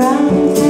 around.